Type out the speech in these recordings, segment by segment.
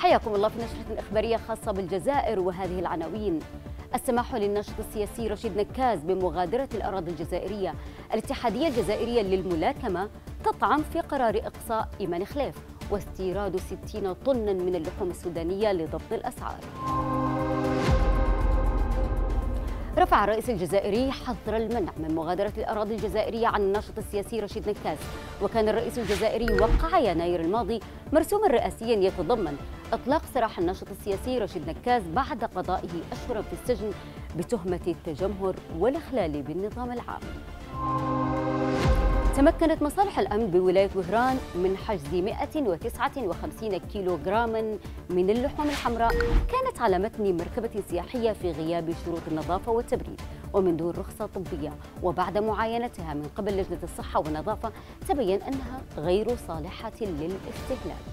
حياكم الله في نشرة إخبارية خاصة بالجزائر وهذه العناوين. السماح للناشط السياسي رشيد نكاز بمغادرة الأراضي الجزائرية الاتحادية الجزائرية للملاكمة تطعن في قرار إقصاء إيمان خليف واستيراد 60 طنا من اللحوم السودانية لضبط الأسعار. رفع الرئيس الجزائري حظر المنع من مغادرة الأراضي الجزائرية عن الناشط السياسي رشيد نكاز وكان الرئيس الجزائري وقع يناير الماضي مرسوما رئاسيا يتضمن إطلاق سراح الناشط السياسي رشيد نكاز بعد قضائه أشهرا في السجن بتهمة التجمهر والإخلال بالنظام العام. تمكنت مصالح الأمن بولاية وهران من حجز 159 كيلو جراما من اللحوم الحمراء. كانت على متن مركبة سياحية في غياب شروط النظافة والتبريد ومن دون رخصة طبية. وبعد معاينتها من قبل لجنة الصحة والنظافة تبين أنها غير صالحة للاستهلاك.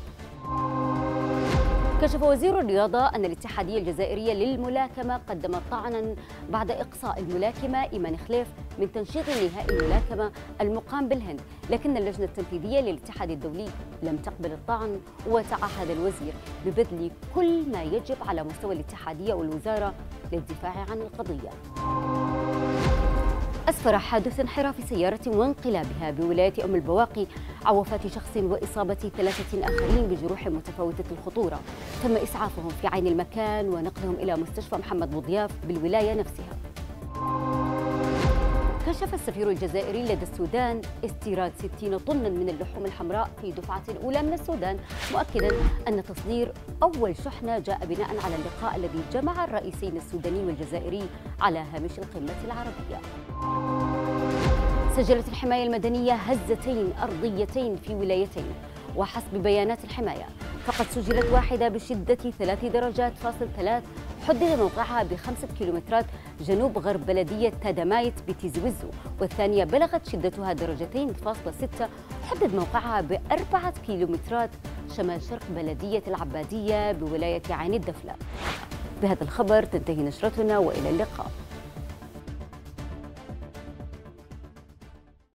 كشف وزير الرياضة أن الاتحادية الجزائرية للملاكمة قدمت طعنا بعد إقصاء الملاكمة إيمان خليف من تنشيط نهائي الملاكمة المقام بالهند لكن اللجنة التنفيذية للاتحاد الدولي لم تقبل الطعن وتعهد الوزير ببذل كل ما يجب على مستوى الاتحادية والوزارة للدفاع عن القضية. أسفر حادث انحراف سيارة وانقلابها بولاية أم البواقي عن وفاة شخص وإصابة ثلاثة آخرين بجروح متفاوتة الخطورة. تم إسعافهم في عين المكان ونقلهم إلى مستشفى محمد بوضياف بالولاية نفسها. كشف السفير الجزائري لدى السودان استيراد 60 طنا من اللحوم الحمراء في دفعة أولى من السودان مؤكدا أن تصدير أول شحنة جاء بناء على اللقاء الذي جمع الرئيسين السوداني والجزائري على هامش القمة العربية. سجلت الحماية المدنية هزتين أرضيتين في ولايتين وحسب بيانات الحماية فقد سجلت واحدة بشدة ثلاث درجات فاصل ثلاث حدد موقعها بخمسة كيلومترات جنوب غرب بلدية تادمايت بتيزويزو. والثانية بلغت شدتها درجتين فاصلة ستة حدد موقعها بأربعة كيلومترات شمال شرق بلدية العبادية بولاية عين الدفلة. بهذا الخبر تنتهي نشرتنا وإلى اللقاء.